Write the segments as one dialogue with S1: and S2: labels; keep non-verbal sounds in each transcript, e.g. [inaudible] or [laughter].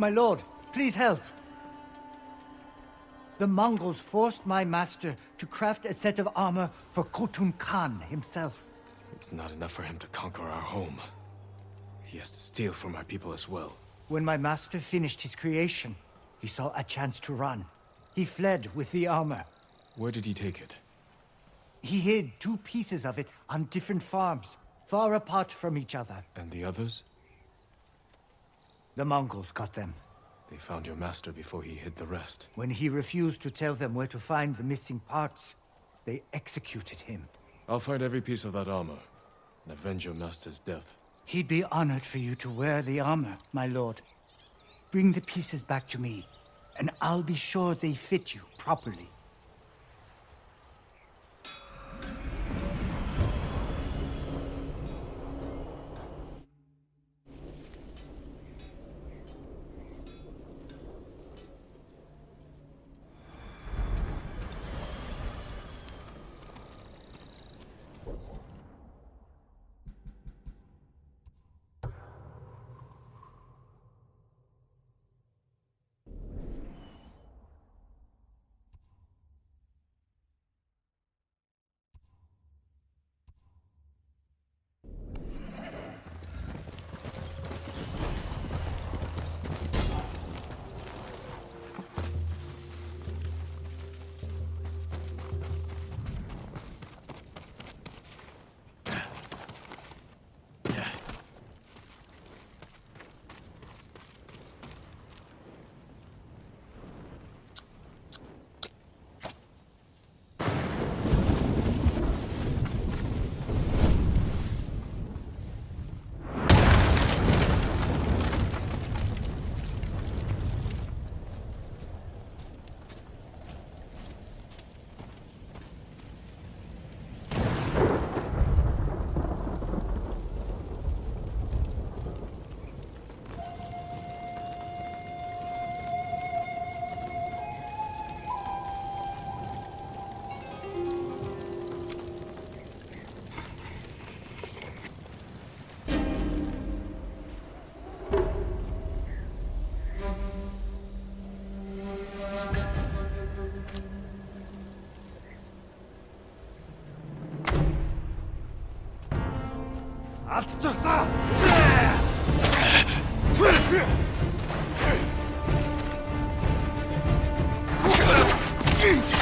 S1: My lord, please help. The Mongols forced my master to craft a set of armor for Khotun Khan himself.
S2: It's not enough for him to conquer our home. He has to steal from our people as well.
S1: When my master finished his creation, he saw a chance to run. He fled with the armor.
S2: Where did he take it?
S1: He hid two pieces of it on different farms, far apart from each other.
S2: And the others?
S1: The Mongols got them.
S2: They found your master before he hid the rest.
S1: When he refused to tell them where to find the missing parts, they executed him.
S2: I'll find every piece of that armor and avenge your master's death.
S1: He'd be honored for you to wear the armor, my lord. Bring the pieces back to me, and I'll be sure they fit you properly.
S3: алдчихсан.
S2: Hey! [laughs]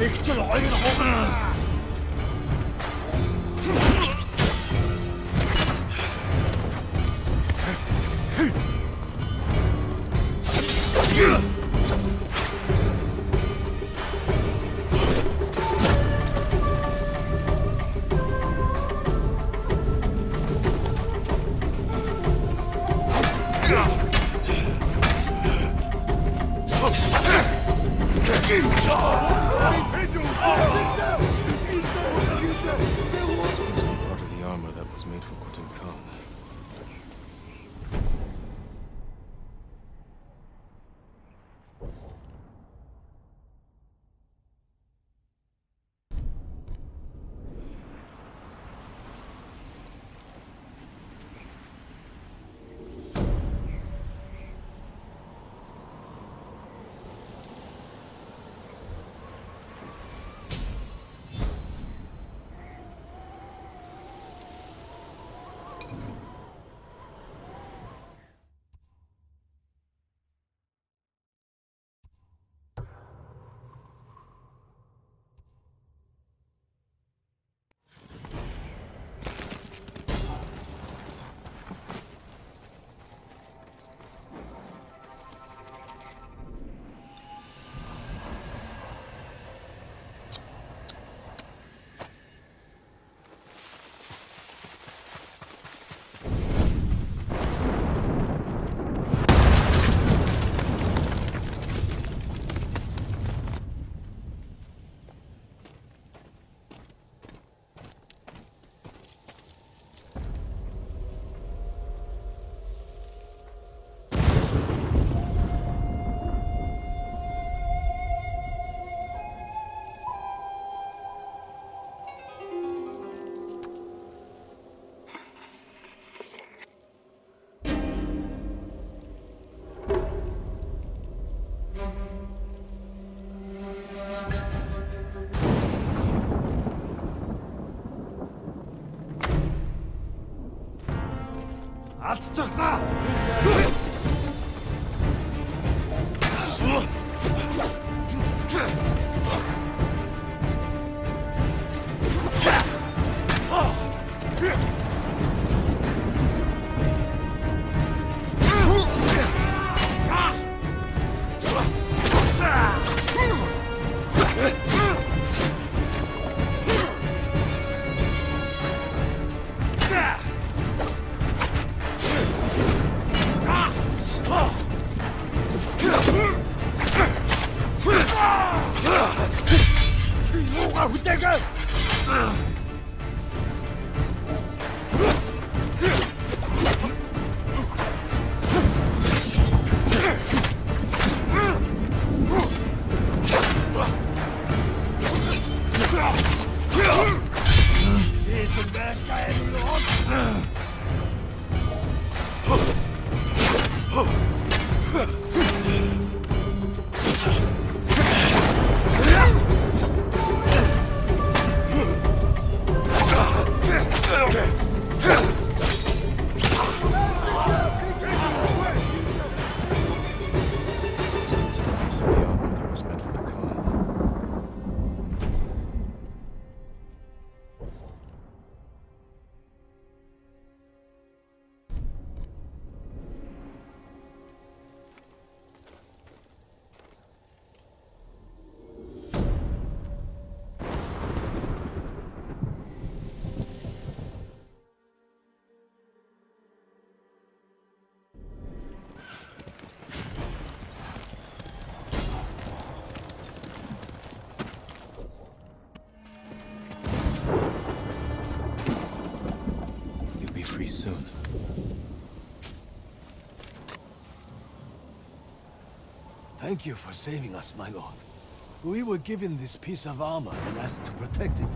S2: 目基地の入りの made for Khotun Khan. алдчих та. Ах, убегай! Soon.
S4: Thank you for saving us, my lord. We were given this piece of armor and asked to protect it.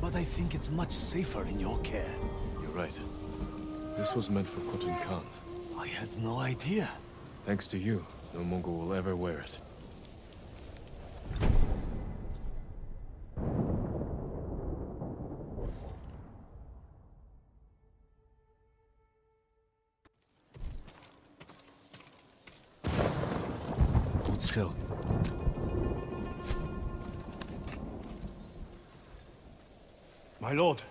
S4: But I think it's much safer in your care.
S2: You're right. This was meant for Khotun Khan.
S4: I had no idea.
S2: Thanks to you, no Mongol will ever wear it.
S5: My lord,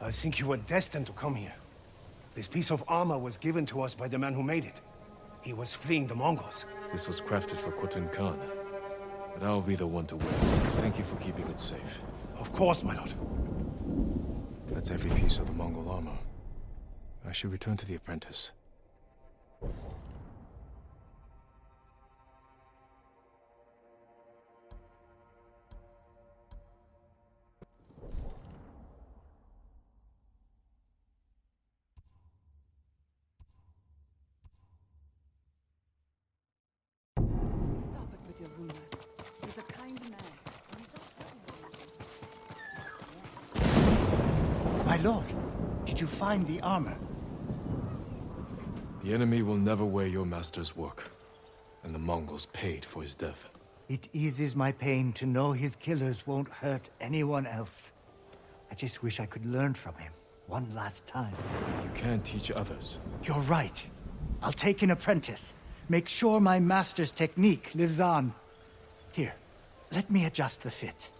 S5: I think you were destined to come here. This piece of armor was given to us by the man who made it. He was fleeing the Mongols.
S2: This was crafted for Khotun Khan. But I'll be the one to wear it. Thank you for keeping it safe.
S5: Of course, my lord.
S2: That's every piece of the Mongol armor. I should return to the apprentice.
S1: My lord, did you find the armor?
S2: The enemy will never wear your master's work. And the Mongols paid for his death.
S1: It eases my pain to know his killers won't hurt anyone else. I just wish I could learn from him one last time.
S2: You can teach others.
S1: You're right. I'll take an apprentice. Make sure my master's technique lives on. Here, let me adjust the fit.